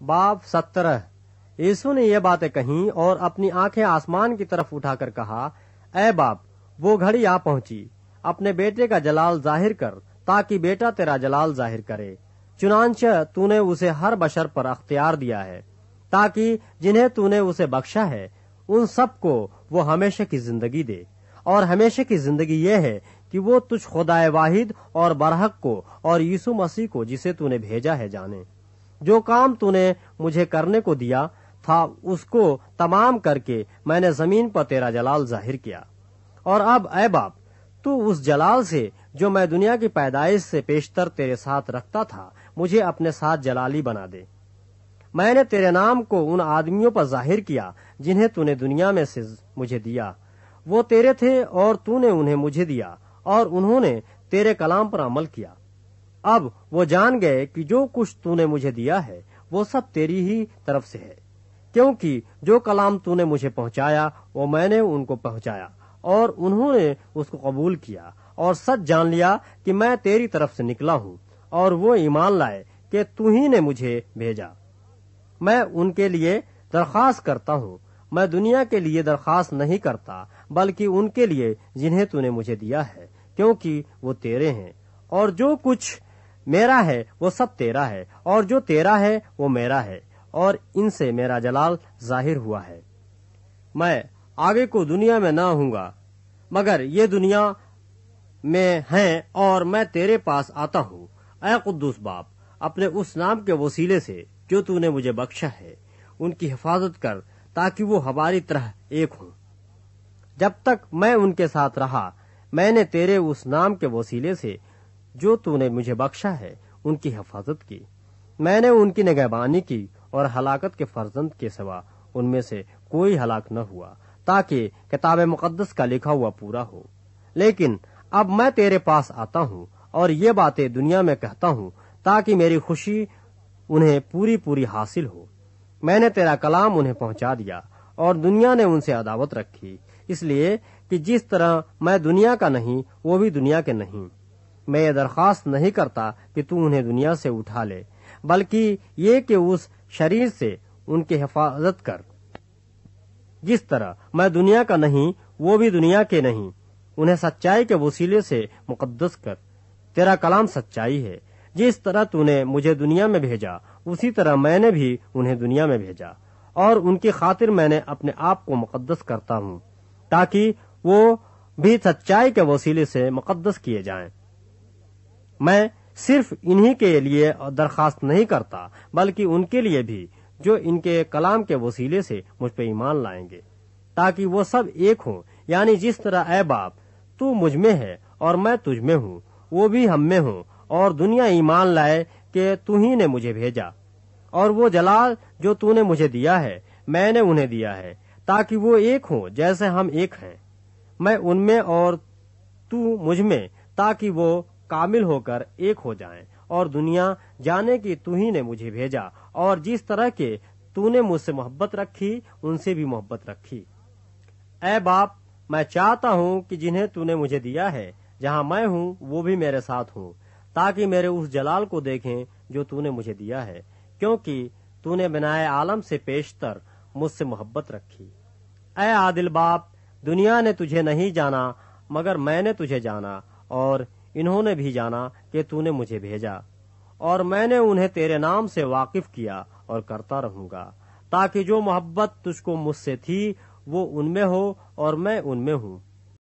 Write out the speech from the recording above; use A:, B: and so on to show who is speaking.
A: باپ سترہ۔ یسو نے یہ باتیں کہیں اور اپنی آنکھیں آسمان کی طرف اٹھا کر کہا، اے باپ، وہ گھڑی آ پہنچی۔ اپنے بیٹے کا جلال ظاہر کر تاکہ بیٹا تیرا جلال ظاہر کرے۔ چنانچہ تو نے اسے ہر بشر پر اختیار دیا ہے، تاکہ جنہیں تو نے اسے بخشا ہے، ان سب کو وہ ہمیشہ کی زندگی دے۔ اور ہمیشہ کی زندگی یہ ہے کہ وہ تجھ خدا واحد اور برحق کو اور یسو مسیح کو جسے تو نے بھیجا ہے جانے۔ جو کام تو نے مجھے کرنے کو دیا تھا، اس کو تمام کر کے میں نے زمین پر تیرا جلال ظاہر کیا۔ اور اب اے باپ، تو اس جلال سے جو میں دنیا کی پیدائش سے پیشتر تیرے ساتھ رکھتا تھا، مجھے اپنے ساتھ جلالی بنا دے۔ میں نے تیرے نام کو ان آدمیوں پر ظاہر کیا جنہیں تو نے دنیا میں سے مجھے دیا۔ وہ تیرے تھے اور تو نے انہیں مجھے دیا اور انہوں نے تیرے کلام پر عمل کیا۔ اب وہ جان گئے کہ جو کچھ تو نے مجھے دیا ہے، وہ سب تیری ہی طرف سے ہے۔ کیونکہ جو کلام تو نے مجھے پہنچایا، وہ میں نے ان کو پہنچایا اور انہوں نے اس کو قبول کیا اور سچ جان لیا کہ میں تیری طرف سے نکلا ہوں اور وہ ایمان لائے کہ تو ہی نے مجھے بھیجا۔ میں ان کے لیے درخواست کرتا ہوں۔ میں دنیا کے لیے درخواست نہیں کرتا، بلکہ ان کے لیے جنہیں تو نے مجھے دیا ہے، کیونکہ وہ تیرے ہیں۔ اور جو کچھ میرا ہے وہ سب تیرا ہے، اور جو تیرا ہے وہ میرا ہے، اور ان سے میرا جلال ظاہر ہوا ہے۔ میں آگے کو دنیا میں نہ ہوں گا، مگر یہ دنیا میں ہیں اور میں تیرے پاس آتا ہوں۔ اے قدوس باپ، اپنے اس نام کے وسیلے سے جو تو نے مجھے بخشا ہے، ان کی حفاظت کر تاکہ وہ ہماری طرح ایک ہوں۔ جب تک میں ان کے ساتھ رہا، میں نے تیرے اس نام کے وسیلے سے جو تو نے مجھے بخشا ہے، ان کی حفاظت کی۔ میں نے ان کی نگہبانی کی اور ہلاکت کے فرزند کے سوا ان میں سے کوئی ہلاک نہ ہوا، تاکہ کتاب مقدس کا لکھا ہوا پورا ہو۔ لیکن اب میں تیرے پاس آتا ہوں اور یہ باتیں دنیا میں کہتا ہوں تاکہ میری خوشی انہیں پوری پوری حاصل ہو۔ میں نے تیرا کلام انہیں پہنچا دیا اور دنیا نے ان سے عداوت رکھی، اس لیے کہ جس طرح میں دنیا کا نہیں، وہ بھی دنیا کے نہیں۔ میں یہ درخواست نہیں کرتا کہ تو انہیں دنیا سے اٹھا لے، بلکہ یہ کہ اس شریر سے ان کی حفاظت کر۔ جس طرح میں دنیا کا نہیں، وہ بھی دنیا کے نہیں۔ انہیں سچائی کے وسیلے سے مقدس کر۔ تیرا کلام سچائی ہے۔ جس طرح تو نے مجھے دنیا میں بھیجا، اسی طرح میں نے بھی انہیں دنیا میں بھیجا۔ اور ان کی خاطر میں نے اپنے آپ کو مقدس کرتا ہوں، تاکہ وہ بھی سچائی کے وسیلے سے مقدس کیے جائیں۔ میں صرف انہی کے لیے درخواست نہیں کرتا، بلکہ ان کے لیے بھی، جو ان کے کلام کے وسیلے سے مجھ پہ ایمان لائیں گے۔ تاکہ وہ سب ایک ہوں یعنی جس طرح اے باپ، تو مجھ میں ہے اور میں تجھ میں ہوں، وہ بھی ہم میں ہوں، اور دنیا ایمان لائے کہ تو ہی نے مجھے بھیجا۔ اور وہ جلال جو تو نے مجھے دیا ہے، میں نے انہیں دیا ہے، تاکہ وہ ایک ہوں جیسے ہم ایک ہیں۔ میں ان میں اور تو مجھ میں، تاکہ وہ کامل ہو کر ایک ہو جائیں۔ اور دنیا جانے کی تو ہی نے مجھے بھیجا۔ اور جس طرح کے تو نے مجھ سے محبت رکھی، ان سے بھی محبت رکھی۔ اے باپ، میں چاہتا ہوں کہ جنہیں تو نے مجھے دیا ہے، جہاں میں ہوں، وہ بھی میرے ساتھ ہوں۔ تاکہ میرے اس جلال کو دیکھیں جو تو نے مجھے دیا ہے۔ کیونکہ تو نے بنائے عالم سے پیشتر مجھ سے محبت رکھی۔ اے عادل باپ، دنیا نے تجھے نہیں جانا، مگر میں نے تجھے جانا۔ اور انہوں نے بھی جانا کہ تو نے مجھے بھیجا اور میں نے انہیں تیرے نام سے واقف کیا اور کرتا رہوں گا تاکہ جو محبت تجھ کو مجھ سے تھی وہ ان میں ہو اور میں ان میں ہوں۔